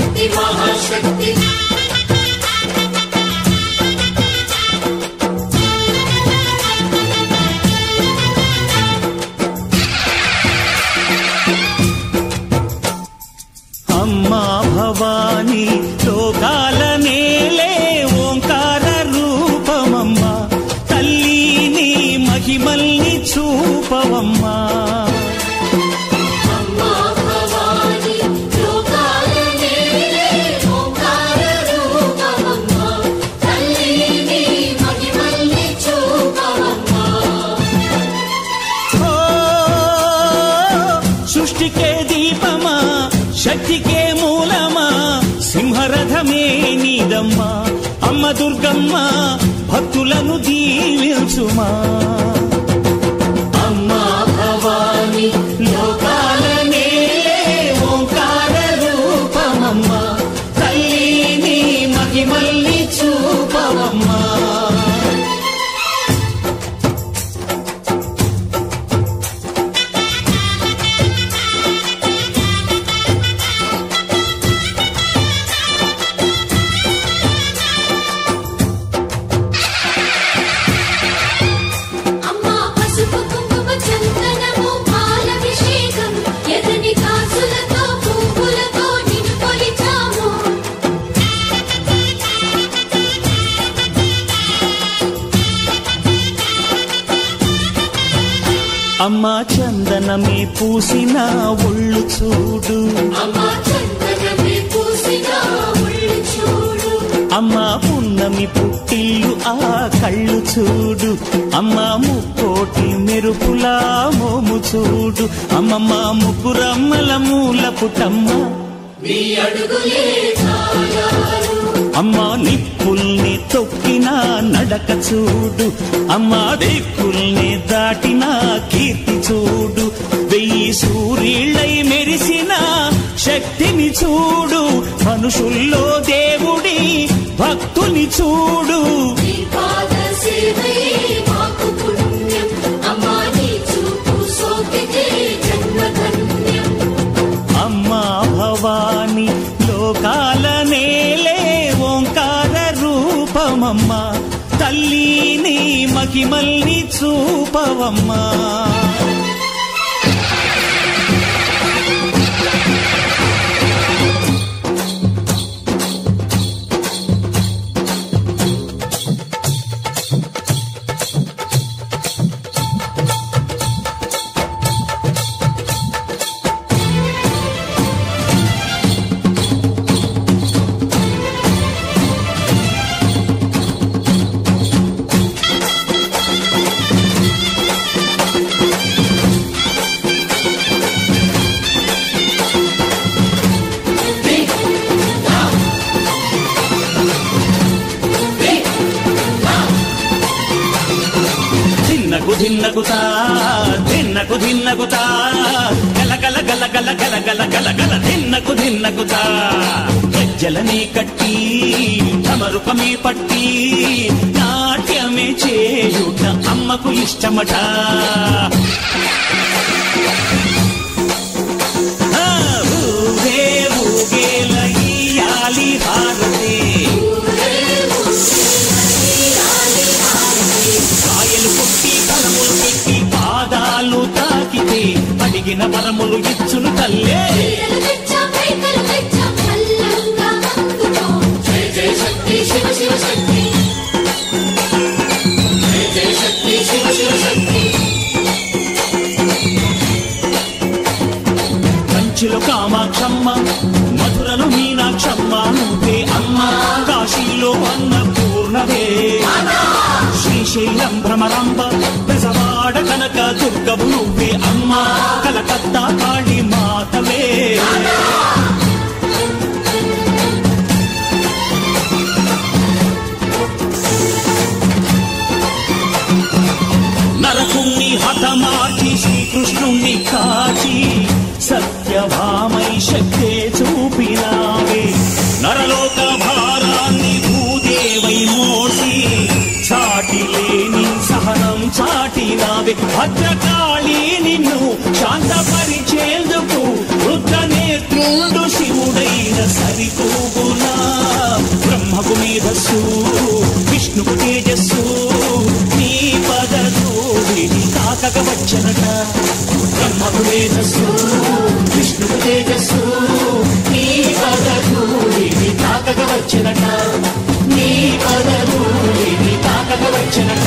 మహాశక్తి. అమ్మా భవాని లోకాల నేలే ఓంకార రూపమమ్మా. తల్లిని మహిమల్ని చూపవమ్మా. ఇదమ్మా అమ్మ దుర్గమ్మ భక్తులను దీవించుమా. అమ్మా చందనమే పూసిన ఒళ్ళు చూడు. అమ్మా చందనమే పూసిన ఒళ్ళు చూడు. అమ్మా పున్నమి పుట్టిల్లు ఆ కళ్ళు చూడు. అమ్మా ముక్కోటి మెరుపులా మోము చూడు. అమ్మమ్మ ముగ్గురమ్మల మూల పుట్టమ్మ. అమ్మా నిప్పుల్ని తొక్కిన నడక చూడు. అమ్మా దిక్కుల్ని దాటిన కీర్తి చూడు. వెయ్యి సూర్యుళ్ళై మెరిసిన శక్తిని చూడు. మనుషుల్లో దేవుడి భక్తుని చూడు. చూపవమ్మా తల్లి నీ మహిమల్ని చూపవమ్మా. దిన్నకు దిన్నకుతా దిన్నకు దిన్నకుతా గల గల గల గల గల గల గలగల గలగల ధిన్నకు ధిన్నకుతా. గజ్జలనే కట్టి తమరుపమే పట్టి నాట్యమే చేయుట అమ్మకు ఇష్టమట. తగిన వరములు ఇచ్చును తల్లే. కంచిలో కామాక్షమ్మ మధురలు మీనాక్షమ్మ నువ్వే అమ్మ కాశీలో అన్న పూర్ణవే శ్రీశైలం భ్రమరాంబ ఆడ కనక దుర్గము నువ్వే అమ్మా. కలకత్తా కాళీ మాతవే భద్రకాళి నిన్ను శాంతపరిచేందుకు రుద్ర నేత్రుండు శివుడై సరిపోగునా బ్రహ్మకు మేధస్సు విష్ణుకు తేజస్సు నీ పదధూళిని తాకక వచ్చనట. బ్రహ్మకు మేధస్సు విష్ణుకు తేజస్సు నీ పదధూళిని తాకక వచ్చనట. నీ తాకక వచ్చనట.